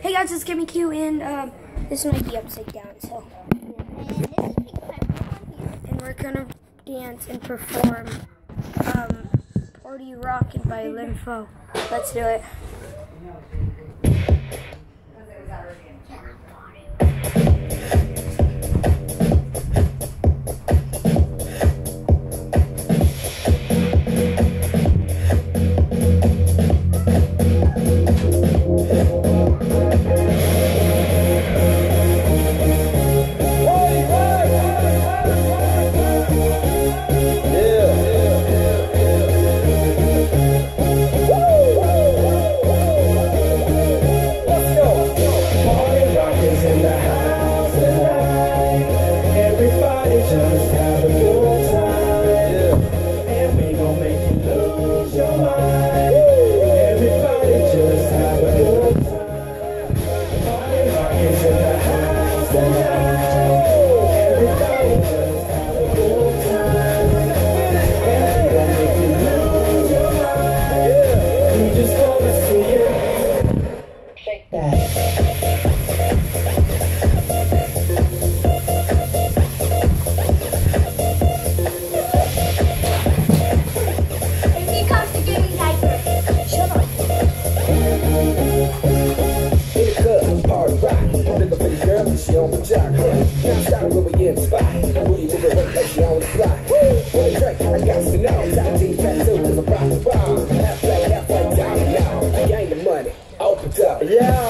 Hey guys, it's Gimme Q, and um, this might be upside down, so. And we're gonna dance and perform um, Party Rockin' by LMFAO. Let's do it. America. Yeah.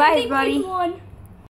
Bye, everybody.